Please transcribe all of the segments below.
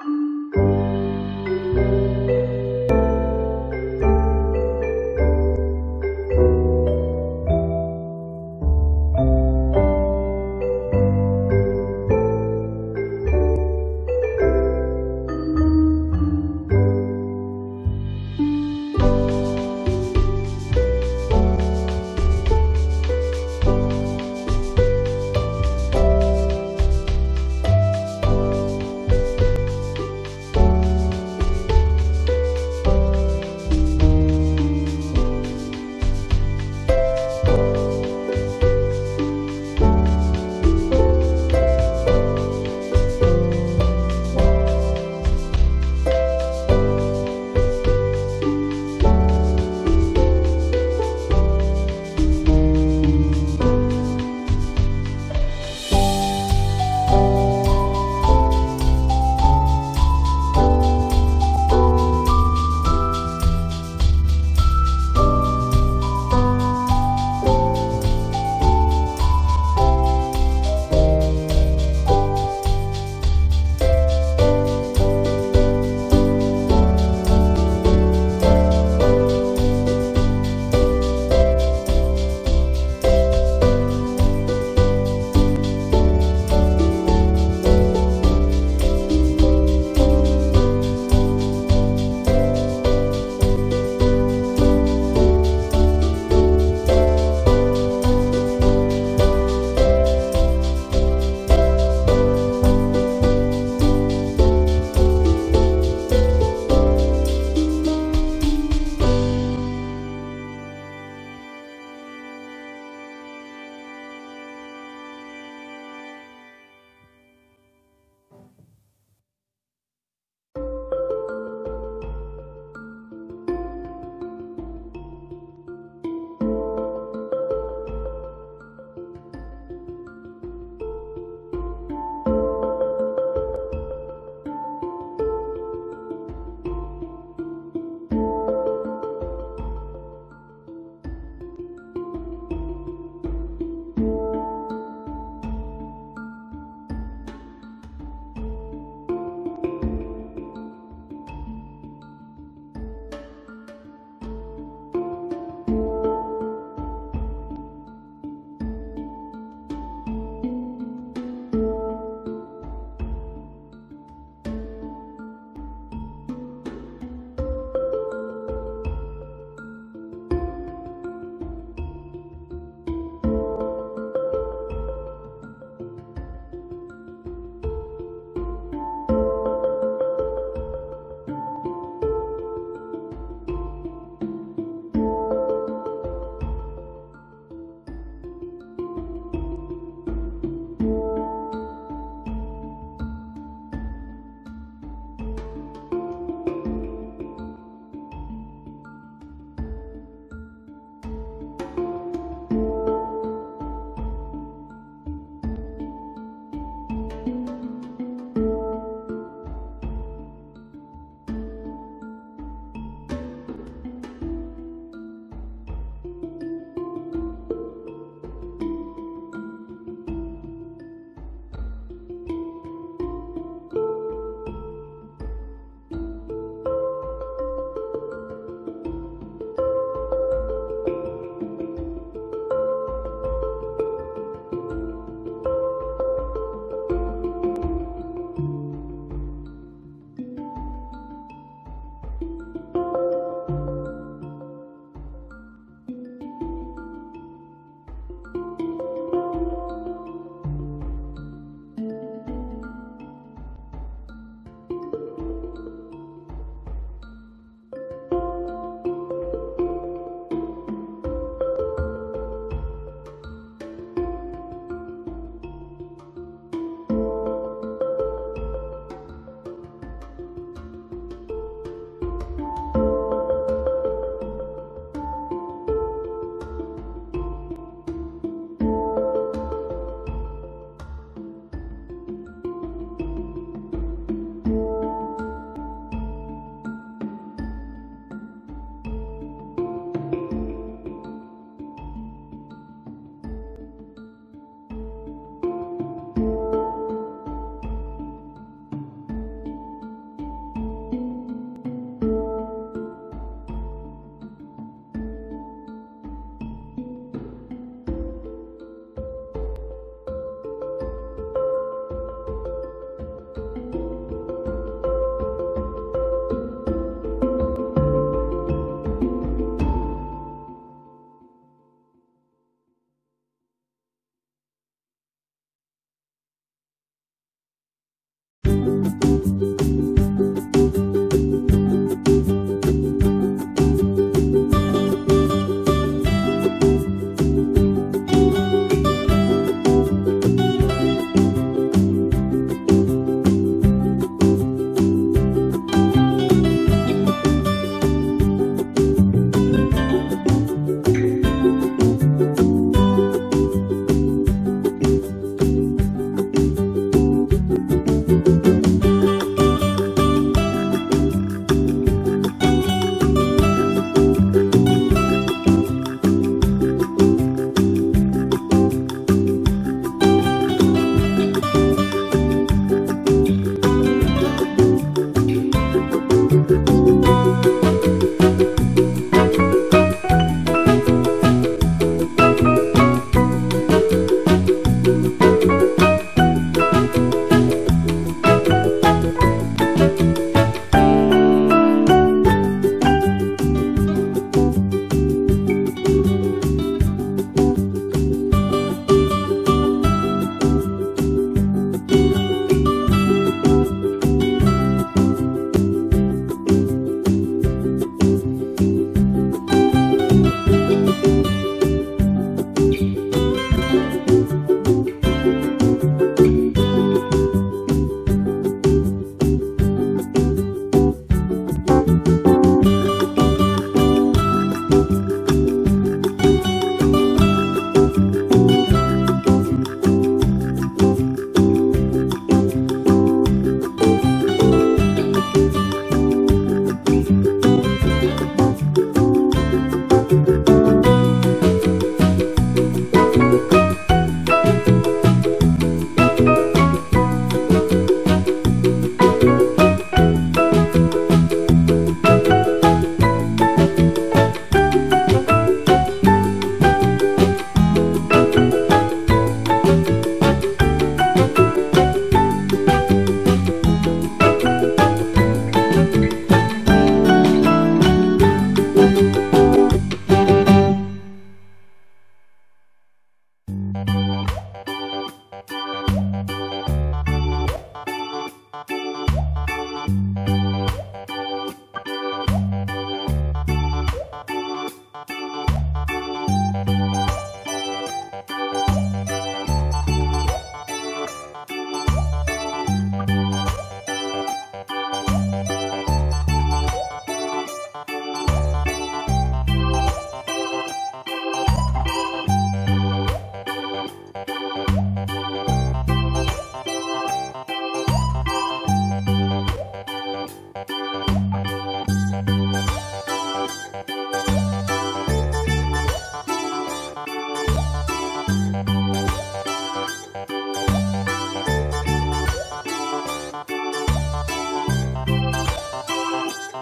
you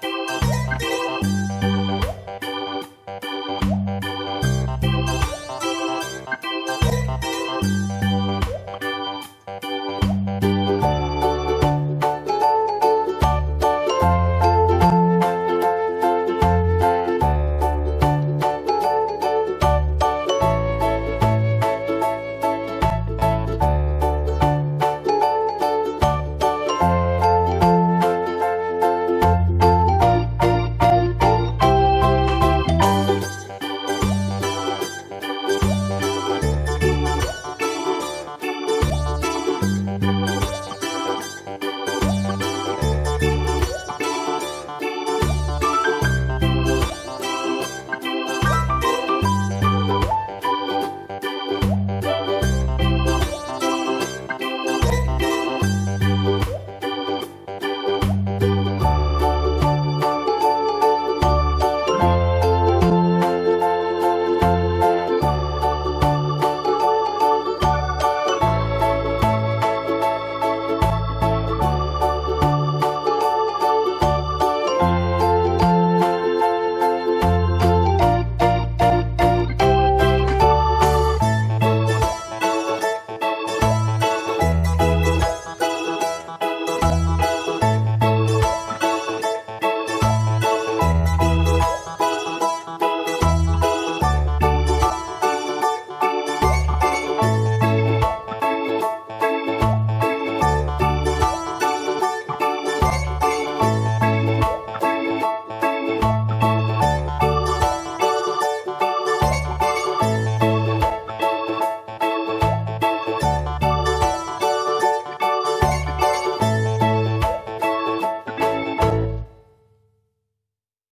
Bye.